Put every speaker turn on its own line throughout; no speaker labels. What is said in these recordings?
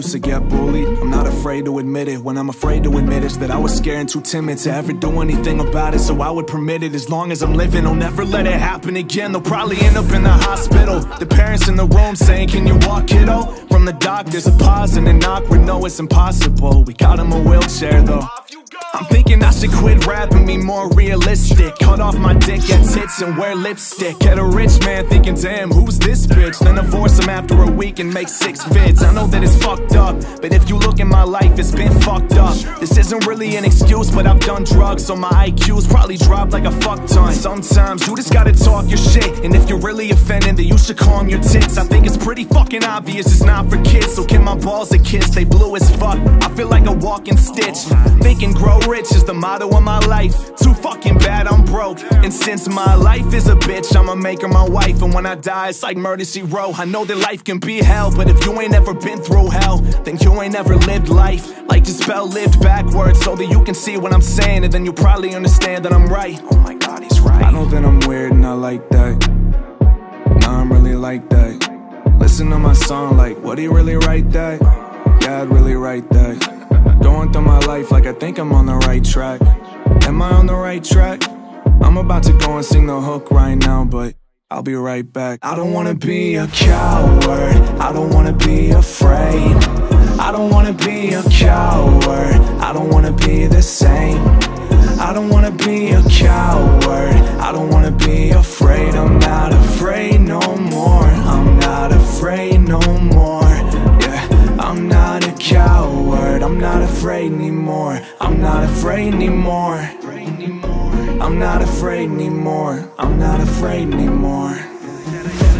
used to get bullied. I'm not afraid to admit it. When I'm afraid to admit it's that I was scared and too timid to ever do anything about it. So I would permit it as long as I'm living. I'll never let it happen again. They'll probably end up in the hospital. The parents in the room saying, Can you walk, kiddo? From the doctors, a pause and a knock We know it's impossible. We got him a wheelchair though. I'm thinking I should quit rapping, be more realistic. Cut off my dick, get tits, and wear lipstick. Get a rich man thinking, damn, who's this bitch? Then divorce him after a week and make six vids. I know that it's fucked up, but if you look in my life, it's been fucked up. This isn't really an excuse, but I've done drugs, so my IQ's probably dropped like a fuck ton. Sometimes you just gotta talk your shit, and if you're really offended, then you should calm your tits. I think it's pretty fucking obvious it's not for kids, so give my balls a kiss. They blue as fuck. I feel like a walking stitch. Thinking grow rich is the motto of my life. Too fucking bad I'm broke. And since my life is a bitch, I'ma make her my wife. And when I die, it's like murder she wrote. I know that life can be hell, but if you ain't ever been through hell, then you ain't ever lived life. Like to spell lived backwards so that you can see what I'm saying, and then you probably understand that I'm right. Oh my god, he's right. I know that I'm weird and I like that. Nah, I'm really like that. Listen to my song, like, what he really write that? Yeah, I'd really write that. Going through my life like I think I'm on the right track. Am I on the right track? I'm about to go and sing the hook right now, but I'll be right back. I don't wanna be a coward. I don't wanna be afraid. I don't wanna be a coward. I don't wanna be the same. I don't wanna be a coward. I don't wanna be afraid. I'm not afraid no more. I'm not afraid no more anymore. I'm not afraid anymore. I'm not afraid anymore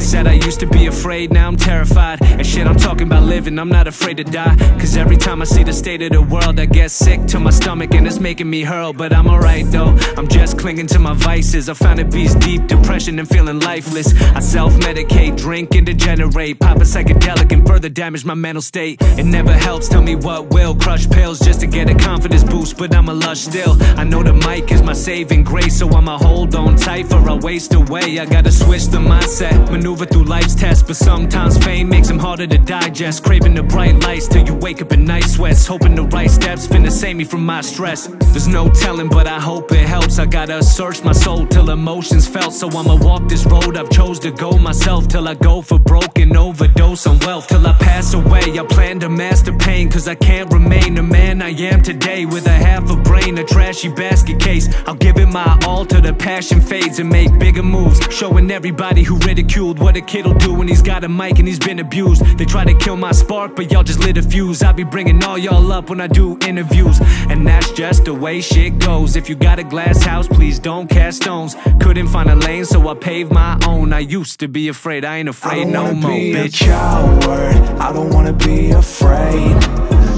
Said I used to be afraid, now I'm terrified. And shit, I'm talking about living, I'm not afraid to die. Cause every time I see the state of the world I get sick to my stomach and it's making me hurl. But I'm alright though, I'm just clinging to my vices. I found it beast deep depression and feeling lifeless. I self-medicate, drink and degenerate. Pop a psychedelic and further damage my mental state. It never helps, tell me what will. Crush pills just to get a confidence boost But I'm a lush still, I know the mic is my saving grace So I'ma hold on tight for I waste away. I gotta switch the mindset, maneuver maneuver through life's tests But sometimes fame makes them harder to digest. Craving the bright lights till you wake up in night sweats. Hoping the right steps finna save me from my stress. There's no telling but I hope it helps. I gotta search my soul till emotions felt. So I'ma walk this road I've chose to go myself Till I go for broke and overdose on wealth. Till I pass away I plan to master pain Cause I can't remain the man I am today. With a half a brain, a trashy basket case I'll give it my all till the passion fades And make bigger moves. Showing everybody who ridiculed what a kid'll do when he's got a mic and he's been abused. They try to kill my spark, but y'all just lit a fuse. I be bringing all y'all up when I do interviews. And that's just the way shit goes. If you got a glass house, please don't cast stones. Couldn't find a lane, so I paved my own. I used to be afraid, I ain't afraid no more, bitch
I don't wanna be a coward. I don't wanna be afraid.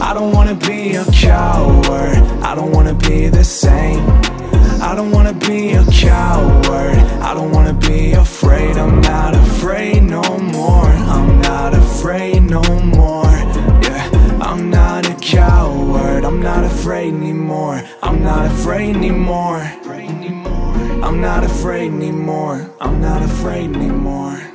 I don't wanna be a coward. I don't wanna be the same I don't wanna be a coward. I don't wanna be afraid. I'm not afraid no more. I'm not afraid no more. Yeah, I'm not a coward. I'm not afraid anymore. I'm not afraid anymore. I'm not afraid anymore. I'm not afraid anymore